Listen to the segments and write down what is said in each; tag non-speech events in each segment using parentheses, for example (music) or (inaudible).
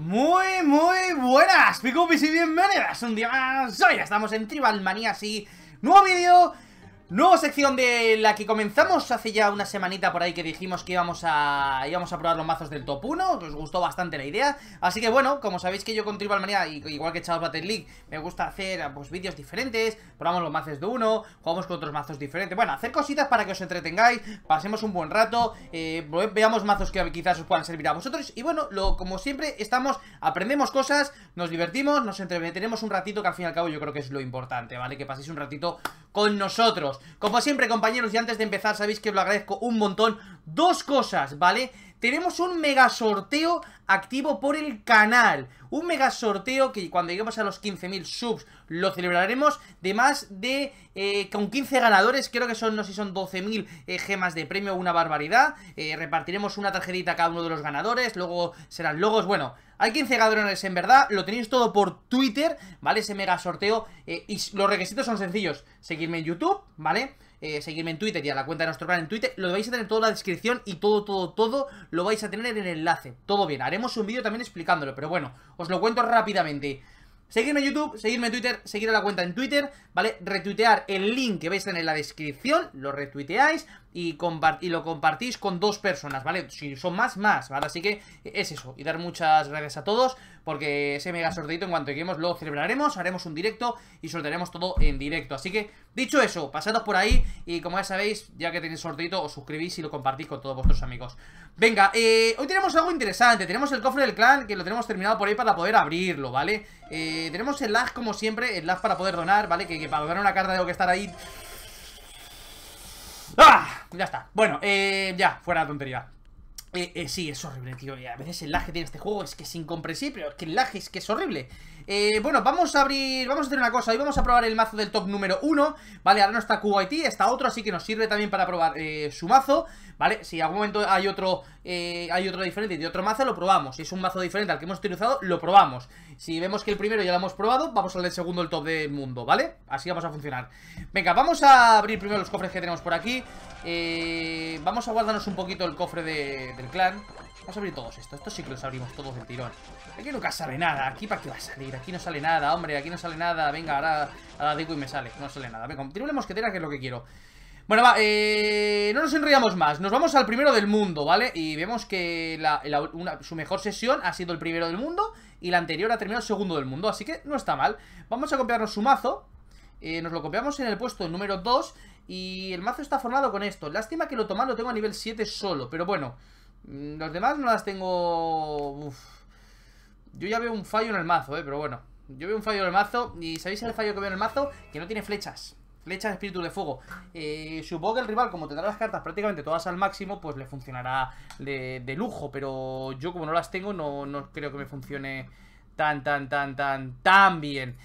Muy, muy buenas, Picupis y bienvenidas un día más. Hoy estamos en Tribal Manía, sí. Nuevo vídeo, Nueva sección de la que comenzamos hace ya una semanita por ahí que dijimos que íbamos a íbamos a probar los mazos del top 1, os gustó bastante la idea, así que bueno, como sabéis que yo con Tribal Manía, igual que Chaos Battle League, me gusta hacer pues vídeos diferentes, probamos los mazos de uno, jugamos con otros mazos diferentes, bueno, hacer cositas para que os entretengáis, pasemos un buen rato, eh, veamos mazos que quizás os puedan servir a vosotros, y bueno, lo, como siempre estamos, aprendemos cosas, nos divertimos, nos entretenemos un ratito que al fin y al cabo yo creo que es lo importante, ¿vale? Que paséis un ratito con nosotros. Como siempre, compañeros, y antes de empezar, sabéis que os lo agradezco un montón. Dos cosas, ¿vale? Tenemos un mega sorteo activo por el canal. Un mega sorteo que cuando lleguemos a los 15.000 subs lo celebraremos de más de... Eh, con 15 ganadores, creo que son, no sé si son 12.000 eh, gemas de premio, una barbaridad. Eh, repartiremos una tarjetita a cada uno de los ganadores, luego serán logos, bueno... Hay 15 ganadores en verdad, lo tenéis todo por Twitter, ¿vale? Ese mega sorteo y los requisitos son sencillos. Seguirme en YouTube, ¿vale? eh, seguirme en Twitter y a la cuenta de nuestro canal en Twitter, lo vais a tener toda la descripción y todo, todo, todo lo vais a tener en el enlace. Todo bien, haremos un vídeo también explicándolo, pero bueno, os lo cuento rápidamente. Seguirme en YouTube, seguirme en Twitter, seguir a la cuenta en Twitter, ¿vale? Retuitear el link que veis en la descripción, lo retuiteáis y, y, lo compartís con dos personas, ¿vale? Si son más, más, ¿vale? Así que es eso, y dar muchas gracias a todos porque ese mega sorteito en cuanto lleguemos lo celebraremos, haremos un directo y soltaremos todo en directo. Así que, dicho eso, pasados por ahí y como ya sabéis, ya que tenéis sorteito, os suscribís y lo compartís con todos vuestros amigos. Venga, eh, hoy tenemos algo interesante, tenemos el cofre del clan que lo tenemos terminado por ahí para poder abrirlo, ¿vale? Eh, tenemos el lag como siempre, el lag para poder donar, ¿vale? Que, para donar una carta tengo que estar ahí... ¡Ah! Ya está. Bueno, eh, ya, fuera la tontería. Eh, eh, sí, es horrible, tío. Y a veces el lag que tiene este juego es que es incomprensible, es que el lag es que es horrible. Eh, bueno, vamos a abrir, vamos a hacer una cosa. Hoy vamos a probar el mazo del top número 1. Vale, ahora no está QIT, está otro, así que nos sirve también para probar eh, su mazo. Vale, si en algún momento hay otro eh, hay otro diferente de otro mazo, lo probamos. Si es un mazo diferente al que hemos utilizado, lo probamos. Si vemos que el primero ya lo hemos probado, vamos al segundo, el top del mundo, ¿vale? Así vamos a funcionar. Venga, vamos a abrir primero los cofres que tenemos por aquí. Eh, vamos a guardarnos un poquito el cofre del clan. Vamos a abrir todos estos. Estos sí que los abrimos todos del tirón. Aquí nunca sale nada. ¿Aquí para qué va a salir? Aquí no sale nada, hombre. Aquí no sale nada. Venga, ahora, ahora digo y me sale. No sale nada. Venga, triple mosquetera que es lo que quiero. Bueno, va, eh, no nos enrollamos más Nos vamos al primero del mundo, ¿vale? Y vemos que su mejor sesión ha sido el primero del mundo Y la anterior ha terminado el segundo del mundo Así que no está mal Vamos a copiarnos su mazo eh, Nos lo copiamos en el puesto número 2 Y el mazo está formado con esto Lástima que lo tomado lo tengo a nivel 7 solo Pero bueno, los demás no las tengo... Yo ya veo un fallo en el mazo, eh, pero bueno Yo veo un fallo en el mazo Y ¿sabéis el fallo que veo en el mazo? Que no tiene flechas Flecha de espíritu de fuego. Eh, supongo que el rival, como tendrá las cartas prácticamente todas al máximo, pues le funcionará de, lujo. Pero yo, como no las tengo, no, no, creo que me funcione tan, tan, tan, tan, tan bien.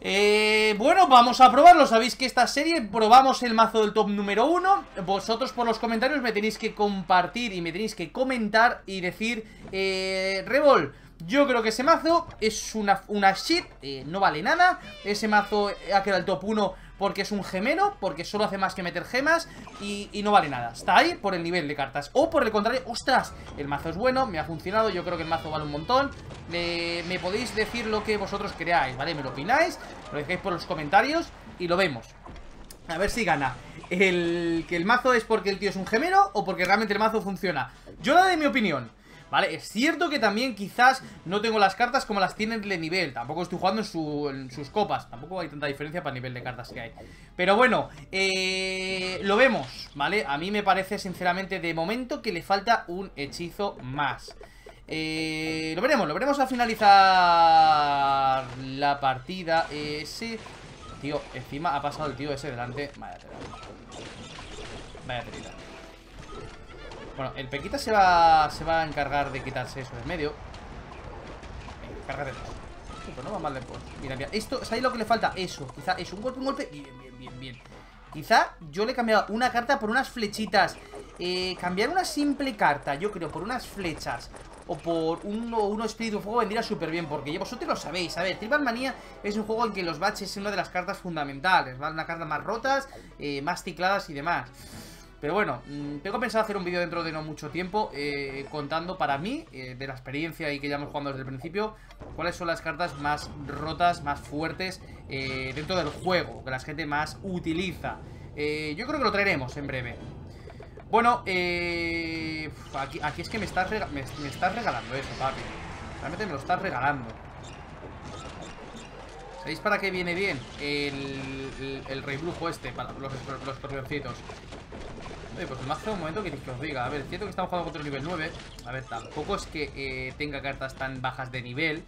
Eh, bueno, vamos a probarlo. Sabéis que esta serie probamos el mazo del top número uno. Vosotros por los comentarios me tenéis que compartir y me tenéis que comentar y decir, eh, Revol. Yo creo que ese mazo es una, una shit, eh, no vale nada Ese mazo ha quedado el top 1 porque es un gemelo, porque solo hace más que meter gemas y, no vale nada. Está ahí por el nivel de cartas. O por el contrario, ¡ostras! El mazo es bueno, me ha funcionado, yo creo que el mazo vale un montón. me podéis decir lo que vosotros creáis, ¿vale? Me lo opináis, lo dejéis por los comentarios y lo vemos. A ver si gana. El, que el mazo es porque el tío es un gemelo o porque realmente el mazo funciona. Yo la de mi opinión. ¿Vale? Es cierto que también quizás no tengo las cartas como las tiene de nivel. Tampoco estoy jugando en, sus copas. Tampoco hay tanta diferencia para el nivel de cartas que hay. Pero bueno, eh, lo vemos, ¿vale? A mí me parece sinceramente de momento que le falta un hechizo más. Eh, Lo veremos, lo veremos al finalizar la partida. Ese... Tío, encima ha pasado el tío ese delante. Vaya tela. Vaya bueno, el Pequita se va, se va a encargar de quitarse eso de medio. Venga, cárgate pues no va mal después. Mira, mira, esto, ¿sabéis lo que le falta? Eso, quizá es un golpe, un golpe. Bien, bien, bien, bien. Quizá yo le he cambiado una carta por unas flechitas. Eh, cambiar una simple carta, yo creo, por unas flechas o por uno, uno espíritu fuego vendría súper bien Porque vosotros lo sabéis, a ver, Tribal Manía es un juego en que los baches es una de las cartas fundamentales ¿vale? Una carta más rotas, eh, más cicladas y demás Pero bueno, mm, tengo pensado hacer un vídeo dentro de no mucho tiempo eh, contando para mí, eh, de la experiencia y que ya hemos jugado desde el principio, cuáles son las cartas más rotas, más fuertes eh, dentro del juego, que la gente más utiliza. yo creo que lo traeremos en breve. Bueno, aquí, aquí, es que me estás, me, estás regalando eso, papi. Realmente me lo estás regalando. ¿Sabéis para qué viene bien? El, el, rey brujo este, para los, los escorpioncitos. Oye, pues me hace un momento que, os diga A ver, es cierto que estamos jugando contra el nivel 9 A ver, tampoco es que eh, tenga cartas tan bajas de nivel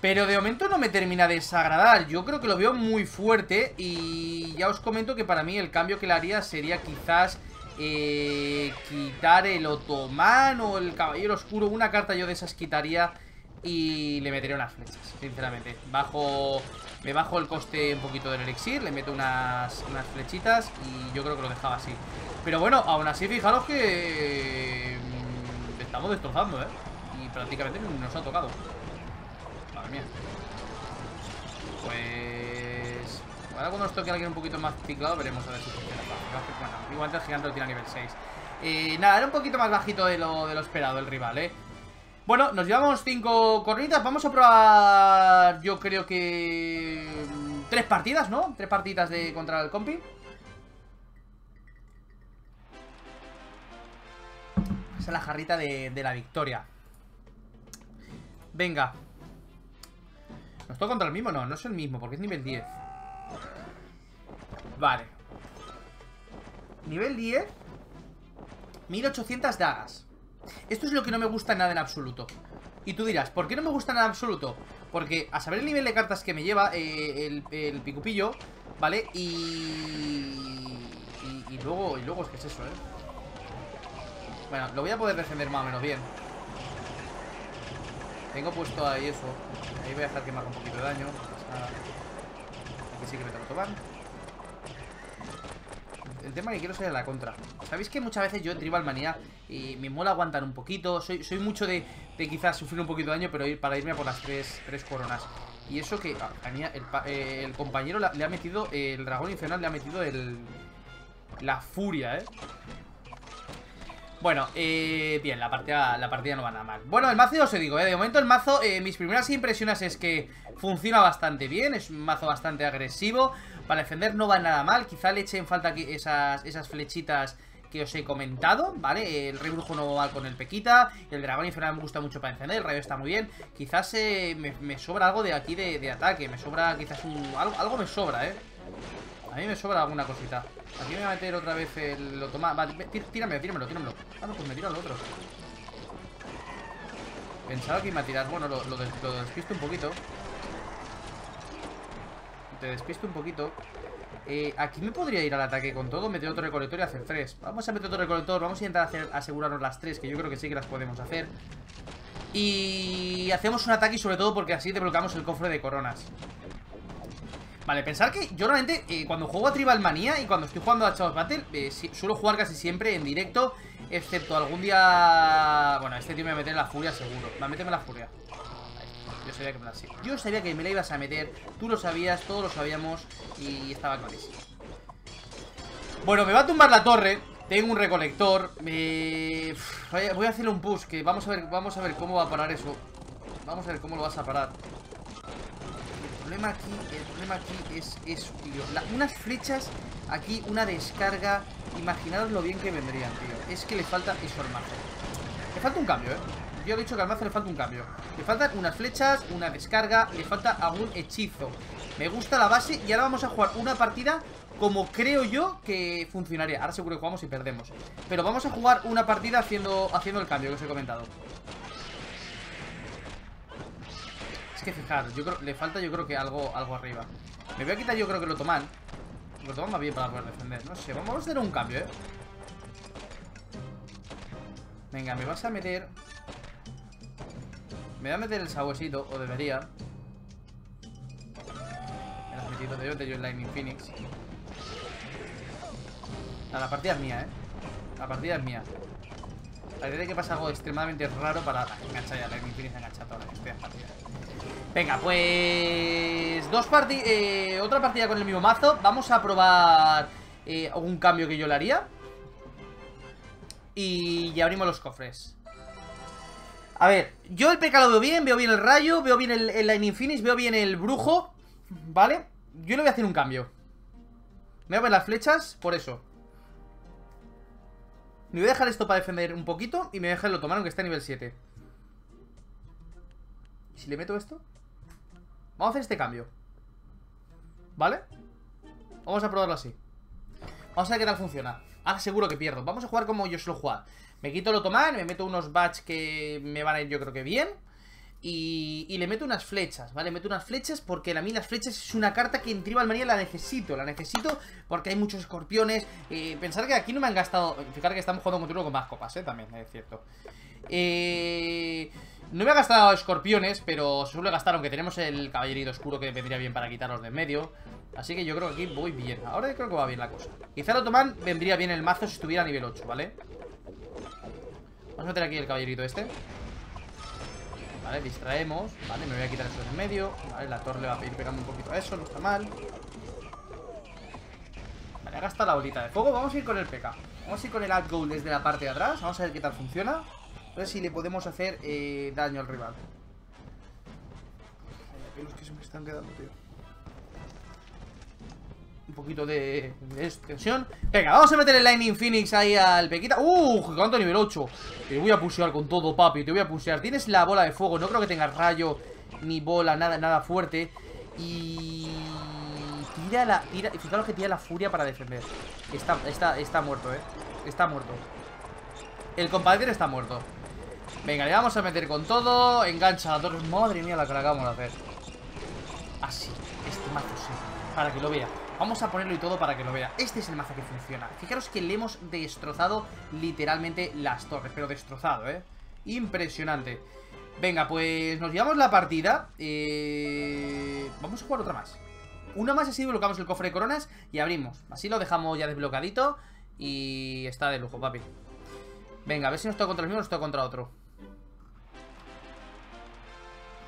Pero de momento no me termina de desagradar Yo creo que lo veo muy fuerte Y ya os comento que para mí el cambio que le haría sería quizás eh, Quitar el otomán o el caballero oscuro Una carta yo de esas quitaría Y le metería unas flechas, sinceramente Bajo me bajo el coste un poquito del elixir, le meto unas, unas flechitas y yo creo que lo dejaba así. Pero bueno, aún así fijaros que mm, estamos destrozando, ¿eh? Y prácticamente nos ha tocado. Madre mía. Pues... Ahora cuando nos toque alguien un poquito más ciclado veremos a ver si funciona. Bueno, igual el gigante lo tiene a nivel 6. Eh, nada, era un poquito más bajito de lo, de lo esperado el rival, ¿eh? Bueno, nos llevamos cinco corridas. Vamos a probar, yo creo que... Mm, tres partidas, ¿no? Tres partidas de contra el compi. Esa es la jarrita de, de la victoria. Venga. ¿Nos toca contra el mismo? No, no es el mismo Porque es nivel 10 Vale. Nivel 10 1800 dagas esto es lo que no me gusta nada en absoluto Y tú dirás, ¿por qué no me gusta nada en absoluto? Porque a saber el nivel de cartas que me lleva eh, el, el, picupillo ¿Vale? Y, y... luego, y luego es que es eso, ¿eh? Bueno, lo voy a poder defender más o menos bien Tengo puesto ahí eso Ahí voy a dejar que me un poquito de daño Aquí sí que me tengo que tomar el tema que quiero ser la contra. Sabéis que muchas veces yo en Tribal Manía y me mola aguantar un poquito. Soy, soy mucho de, quizás sufrir un poquito de daño, pero ir, para irme a por las tres, tres coronas. Y eso que eh, el, compañero le ha metido, el dragón infernal le ha metido el, la furia, ¿eh? Bueno, eh, bien, la partida, la partida no va nada mal Bueno, el mazo, os digo, eh, de momento el mazo eh, Mis primeras impresiones es que funciona bastante bien Es un mazo bastante agresivo Para defender no va nada mal Quizá le echen falta aquí esas, esas flechitas que os he comentado, ¿vale? El rey brujo no va con el pequita El dragón infernal me gusta mucho para encender El rayo está muy bien Quizás eh, me, sobra algo de aquí de, ataque Me sobra quizás un... Algo, algo me sobra, ¿eh? A mí me sobra alguna cosita. Aquí me voy a meter otra vez el otomán Vale, tíramelo, tíramelo, tíramelo. Ah, no, pues me tiro al otro. Pensaba que iba a tirar Bueno, lo, lo, despisto un poquito. Te despisto un poquito. Eh, aquí me podría ir al ataque con todo Meter otro recolector y hacer tres. Vamos a meter otro recolector, vamos a intentar hacer, asegurarnos las tres Que yo creo que sí que las podemos hacer. Y hacemos un ataque sobre todo porque así desbloqueamos el cofre de coronas Vale, pensar que yo realmente eh, cuando juego a Tribal Manía y cuando estoy jugando a Chaos Battle eh, Suelo jugar casi siempre en directo Excepto algún día... Bueno, este tío me va a meter la furia seguro. Va a meterme la furia. Yo sabía que me la... Yo sabía que me la ibas a meter Tú lo sabías, todos lo sabíamos Y estaba clarísimo. Bueno, me va a tumbar la torre Tengo un recolector me... Voy a hacerle un push Que vamos a ver, vamos a ver cómo va a parar eso. Vamos a ver cómo lo vas a parar problema aquí, el problema aquí es eso, tío. unas flechas aquí, una descarga. Imaginaros lo bien que vendrían, tío. Es que le falta eso al mazo. Le falta un cambio, ¿eh? Yo he dicho que al mazo le falta un cambio. Le faltan unas flechas, una descarga, le falta algún hechizo. Me gusta la base y ahora vamos a jugar una partida como creo yo que funcionaría. Ahora seguro que jugamos y perdemos. Pero vamos a jugar una partida haciendo, haciendo el cambio que os he comentado. Que fijar, yo creo, le falta yo creo que algo, algo arriba. Me voy a quitar yo creo que lo toman Lo toman más bien para poder defender, no sé, vamos a hacer un cambio, eh Venga, me vas a meter Me voy a meter el sabuesito, o debería. Me lo metido, debo de yo el Lightning Phoenix. La partida es mía, eh La partida es mía Parece que pasa algo extremadamente raro para enganchar ya Lightning Phoenix enganchado ahora en partida Venga, pues... Dos partidas... Eh, otra partida con el mismo mazo Vamos a probar eh, algún cambio que yo le haría Y, abrimos los cofres. A ver, yo el pecado lo veo bien, veo bien el rayo, veo bien el, el Lightning Finish, veo bien el brujo, ¿vale? Yo le voy a hacer un cambio. Me voy a ver las flechas, por eso. Me voy a dejar esto para defender un poquito y me voy a dejarlo tomar aunque esté a nivel 7. ¿Y si le meto esto? Vamos a hacer este cambio. ¿Vale? Vamos a probarlo así. Vamos a ver qué tal funciona. Ahora seguro que pierdo. Vamos a jugar como yo suelo jugar. Me quito el otomán, me meto unos bats que me van a ir yo creo que bien. Y, le meto unas flechas, ¿vale? Meto unas flechas porque a mí las flechas es una carta que en Tribal Manía la necesito. La necesito porque hay muchos escorpiones. Eh, pensar que aquí no me han gastado... Fijar que estamos jugando con uno con más copas, ¿eh? También, es cierto. Eh... No me ha gastado escorpiones, pero suele gastar, aunque tenemos el caballerito oscuro que vendría bien para quitarlos de en medio. Así que yo creo que aquí voy bien. Ahora creo que va bien la cosa. Quizá el otomán vendría bien el mazo si estuviera a nivel 8, ¿vale? Vamos a meter aquí el caballerito este. Vale, distraemos Vale, me voy a quitar eso de en medio Vale, la torre le va a ir pegando un poquito a eso, no está mal. Vale, ha gastado la bolita de fuego Vamos a ir con el PK Vamos a ir con el Ad Gold desde la parte de atrás Vamos a ver qué tal funciona. A ver si le podemos hacer eh, daño al rival. Ay, los que se me están quedando, tío un poquito de, extensión Venga, vamos a meter el Lightning Phoenix ahí al Pequita. ¡Uh! Gigante nivel 8 Te voy a pusear con todo, papi Te voy a pusear Tienes la bola de fuego No creo que tengas rayo Ni bola, nada, nada fuerte. Y... Tira la... Tira, fijaros que tira la furia para defender. Está, está, está muerto, eh. Está muerto. El compadre está muerto. Venga, le vamos a meter con todo. Engancha a todos Madre mía la que le acabamos de hacer. Así Este mazo sí Para que lo vea Vamos a ponerlo y todo para que lo vea. Este es el mazo que funciona. Fijaros que le hemos destrozado literalmente las torres Pero destrozado, ¿eh? Impresionante. Venga, pues nos llevamos la partida. Eh... Vamos a jugar otra más. Una más así bloqueamos el cofre de coronas Y abrimos. Así lo dejamos ya desbloqueadito Y está de lujo, papi. Venga, a ver si nos toca contra el mismo o nos toca contra otro.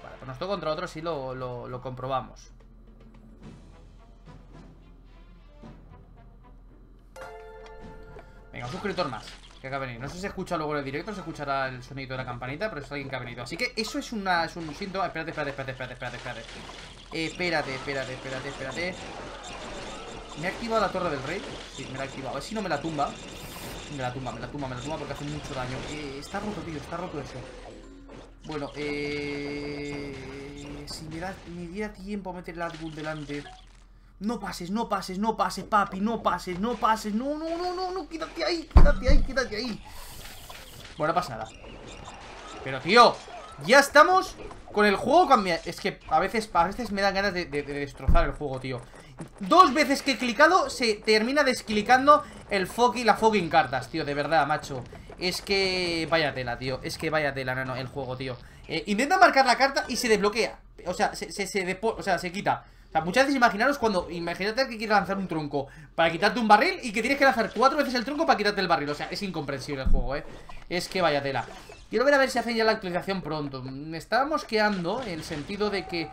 Vale, pues nos toca contra otro Si lo, lo comprobamos Venga, un suscriptor más que acaba de venir. No sé si se escucha luego en el directo, se escuchará el sonido de la campanita, pero es alguien que ha venido. Así que eso es, una, es un síntoma. Espérate, espérate, espérate, espérate, espérate, espérate. espérate, espérate, espérate, espérate. ¿Me ha activado la torre del rey? Sí, me la ha activado. A ver si no me la tumba. Me la tumba, me la tumba, me la tumba porque hace mucho daño. Eh, está roto, tío, está roto eso. Bueno, eh... Si me, da, me diera tiempo a meter el Atwood delante... No pases, no pases, no pases, papi, no pases, no pases, no, no, no, no, no, quédate ahí, quédate ahí, quédate ahí. Bueno, no pasa nada. Pero, tío, ya estamos con el juego cambiando. Es que a veces, a veces me dan ganas de, destrozar el juego, tío. Dos veces que he clicado, se termina desclicando el fucking, la fucking cartas, tío, de verdad, macho. Es que vaya tela, tío. Es que vaya tela, no, no, el juego, tío. Eh, intenta marcar la carta y se desbloquea. O sea, se, se, se, o sea, se quita muchas veces imaginaros cuando Imagínate que quieres lanzar un tronco Para quitarte un barril y que tienes que lanzar cuatro veces el tronco Para quitarte el barril, o sea, es incomprensible el juego, eh Es que vaya tela. Quiero ver a ver si hacen ya la actualización pronto. Me estaba mosqueando en el sentido de que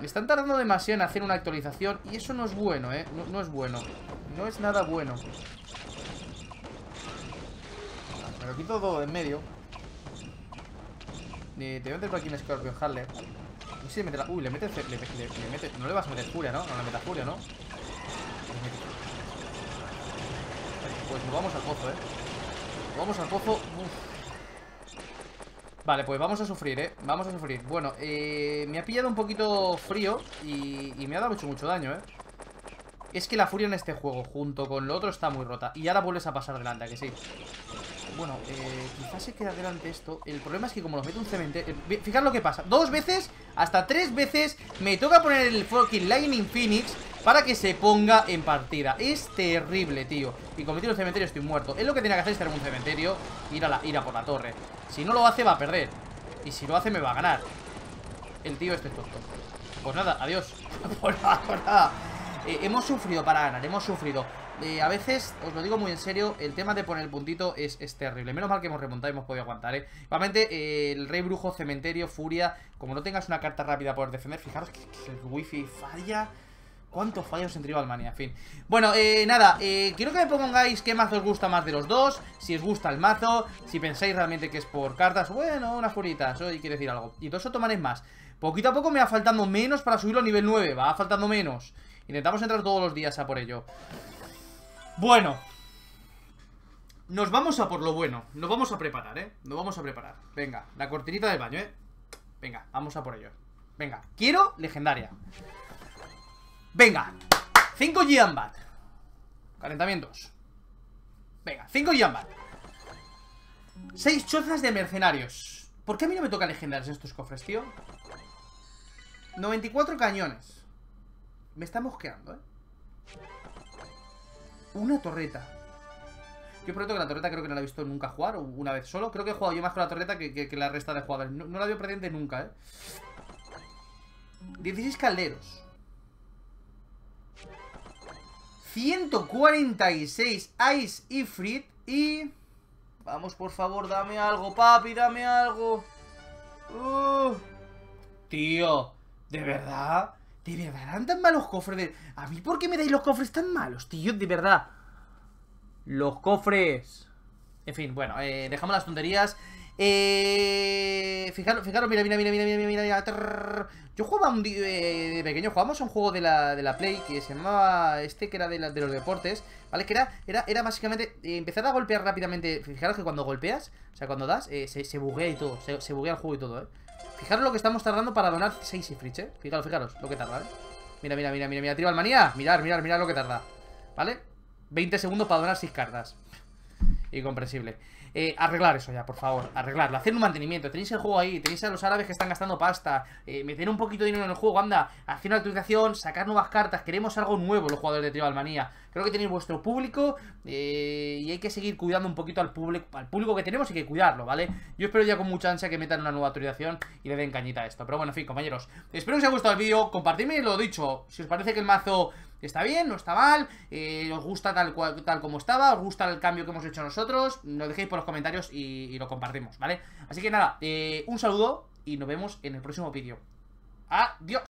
Me están tardando demasiado en hacer una actualización Y eso no es bueno, eh No, es bueno. No es nada bueno. Me lo quito todo en medio. Eh, Te voy a meter por aquí un Scorpion si mete la... Uy, le le, le, mete... No le vas a meter furia, ¿no? No le metas furia, ¿no? Pues nos vamos al pozo, ¿eh? Nos vamos al pozo Vale, pues vamos a sufrir, ¿eh? Vamos a sufrir Bueno, eh, me ha pillado un poquito frío y, y me ha dado mucho, mucho daño, ¿eh? Es que la furia en este juego, junto con lo otro, está muy rota Y ahora vuelves a pasar delante, ¿a que sí? Bueno, eh, quizás se queda delante esto. El problema es que como lo mete un cementerio eh, lo que pasa, dos veces, hasta tres veces Me toca poner el fucking Lightning Phoenix Para que se ponga en partida. Es terrible, tío. Y como tiene un cementerio estoy muerto. Es lo que tiene que hacer es tener un cementerio ir a, la, ir a por la torre. Si no lo hace va a perder. Y si lo hace me va a ganar. El tío este tonto. Pues nada, adiós. (laughs) Pues nada, pues eh, hemos sufrido para ganar, hemos sufrido. Eh, a veces, os lo digo muy en serio, el tema de poner el puntito es, terrible. Menos mal que hemos remontado y hemos podido aguantar, ¿eh? Igualmente, eh, el Rey Brujo, Cementerio, Furia, como no tengas una carta rápida por defender, fijaros que, el wifi falla. ¿Cuántos fallos en Tribal Mania? En fin. Bueno, eh, nada, quiero que me pongáis qué mazo os gusta más de los dos. Si os gusta el mazo, si pensáis realmente que es por cartas. Bueno, unas furitas, hoy quiere decir algo. Y todo eso tomaréis más. Poquito a poco me va faltando menos para subirlo a nivel 9. Va faltando menos. Intentamos entrar todos los días a por ello. Bueno. Nos vamos a por lo bueno. Nos vamos a preparar, ¿eh? Nos vamos a preparar. Venga, la cortinita del baño, ¿eh? Venga, vamos a por ello. Venga, quiero legendaria. Venga, 5 Giambat. Calentamientos. Venga, 5 Giambat. 6 chozas de mercenarios. ¿Por qué a mí no me toca legendarios estos cofres, tío? 94 cañones. Me está mosqueando, ¿eh? Una torreta. Yo prometo que la torreta creo que no la he visto nunca jugar, una vez solo. Creo que he jugado yo más con la torreta que, la resta de jugadores. No, no la veo presente nunca, ¿eh? 16 calderos. 146 Ice y Frit y... Vamos, por favor, dame algo, papi, dame algo. Uh. Tío, ¿de verdad? ¿De verdad eran tan malos cofres? De... ¿A mí por qué me dais los cofres tan malos, tío? De verdad. Los cofres. En fin, bueno, eh, dejamos las tonterías. Eh, fijaros, fijaros, mira, mira, mira, mira, mira, mira, mira. Yo jugaba un día de pequeño, jugábamos a un juego de la, de la Play que se llamaba este, que era de, los deportes, ¿vale? Que era, era, era básicamente eh, empezar a golpear rápidamente. Fijaros que cuando golpeas, o sea, cuando das, eh, se, se, buguea y todo, se, se, buguea el juego y todo, ¿eh? Fijaros lo que estamos tardando para donar 6 Ifrits, ¿eh? Fijaros, fijaros lo que tarda, ¿eh? Mira, mira, mira, mira, mira, Tribal Manía, mirar, mirar, mirar lo que tarda, ¿vale? 20 segundos para donar 6 cartas. Incomprensible. Eh, arreglar eso ya, por favor, arreglarlo, hacer un mantenimiento. Tenéis el juego ahí, tenéis a los árabes que están gastando pasta, eh, meter un poquito de dinero en el juego, anda, hacer una actualización, sacar nuevas cartas. Queremos algo nuevo, los jugadores de Tribal Manía. Creo que tenéis vuestro público eh, y hay que seguir cuidando un poquito al público, al público que tenemos y que cuidarlo, ¿vale? Yo espero ya con mucha ansia que metan una nueva actualización y le den cañita a esto. Pero bueno, en fin, compañeros, espero que os haya gustado el vídeo, compartidme lo dicho, si os parece que el mazo Está bien, no está mal, eh, os gusta tal, cual, tal como estaba, os gusta el cambio que hemos hecho nosotros, lo dejéis por los comentarios y, lo compartimos, ¿vale? Así que nada, eh, un saludo y nos vemos en el próximo vídeo. Adiós.